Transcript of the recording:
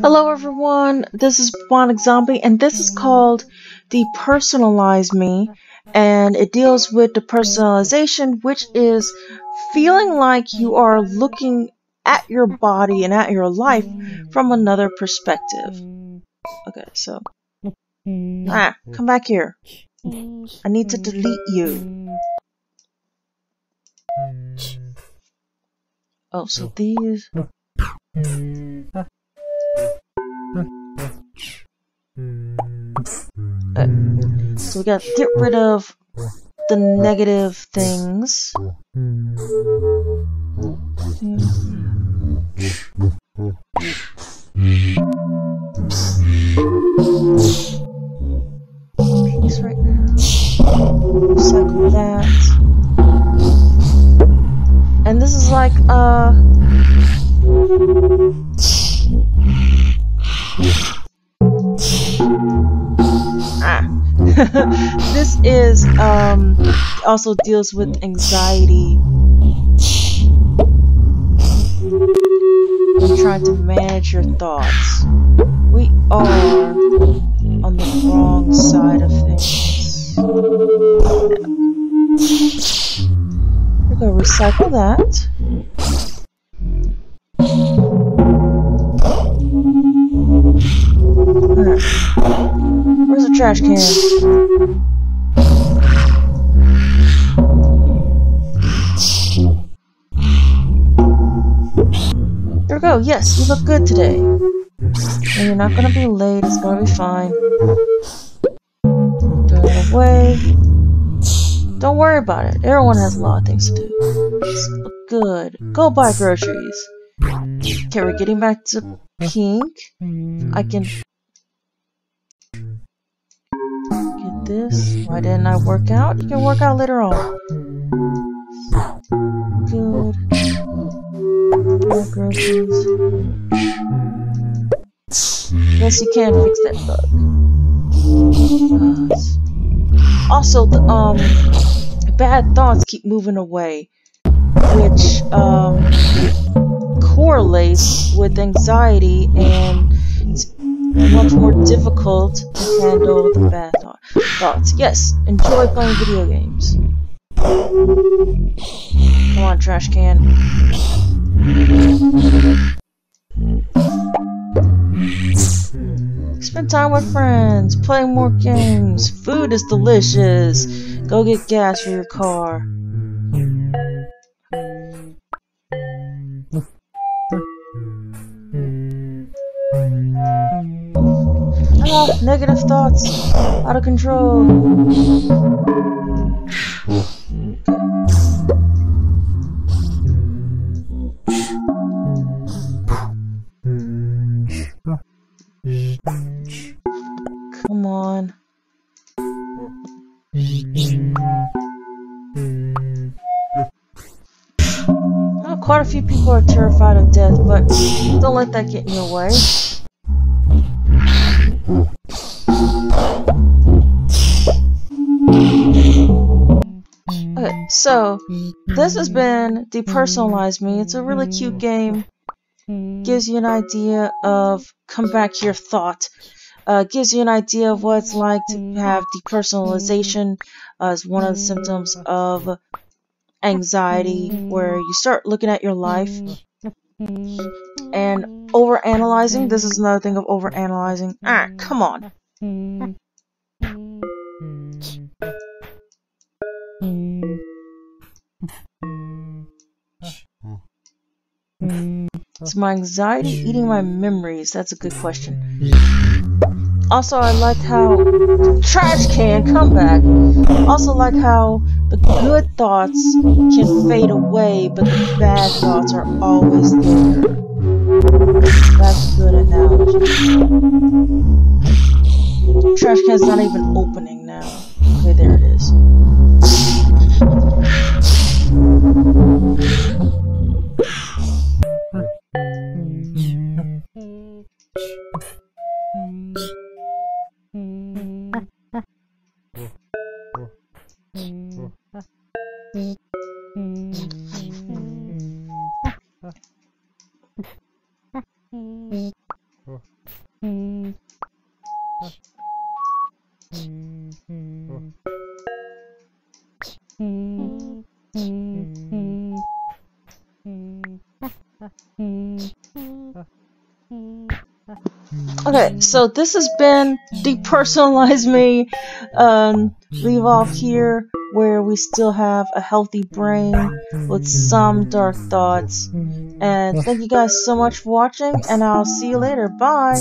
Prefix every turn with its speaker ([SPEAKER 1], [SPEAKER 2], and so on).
[SPEAKER 1] Hello everyone, this is Bubonic Zombie and this is called Depersonalize Me and it deals with depersonalization which is feeling like you are looking at your body and at your life from another perspective. Okay, so ah, come back here. I need to delete you. Oh, so these So we got to get rid of the negative things. Hmm. This is um, also deals with anxiety. I'm trying to manage your thoughts. We are on the wrong side of things. We're gonna recycle that. Where's the trash can? Go. Yes, you look good today. And you're not gonna be late. It's gonna be fine. Throw it away. Don't worry about it. Everyone has a lot of things to do. Just look good. Go buy groceries. Okay, we're getting back to pink. I can get this. Why didn't I work out? You can work out later on. Good. More groceries. Yes, you can fix that bug. Uh, also, the um, bad thoughts keep moving away, which um correlates with anxiety and it's much more difficult to handle the bad thought thoughts. Yes, enjoy playing video games. Come on, trash can. Spend time with friends, play more games, food is delicious, go get gas for your car. Ah, negative thoughts. Out of control. Come on. Oh, quite a few people are terrified of death, but don't let that get in your way. Okay, so this has been Depersonalize Me. It's a really cute game. Gives you an idea of come back your thought. Uh, gives you an idea of what it's like to have depersonalization as one of the symptoms of anxiety, where you start looking at your life and overanalyzing. This is another thing of overanalyzing. Ah, come on. Is my anxiety eating my memories? That's a good question. Also, I like how trash can come back. Also, like how the good thoughts can fade away, but the bad thoughts are always there. That's a good analogy. Trash can's not even opening now. Okay, there it is. Okay, so this has been Depersonalize Me. Um, leave off here where we still have a healthy brain with some dark thoughts. And thank you guys so much for watching, and I'll see you later. Bye!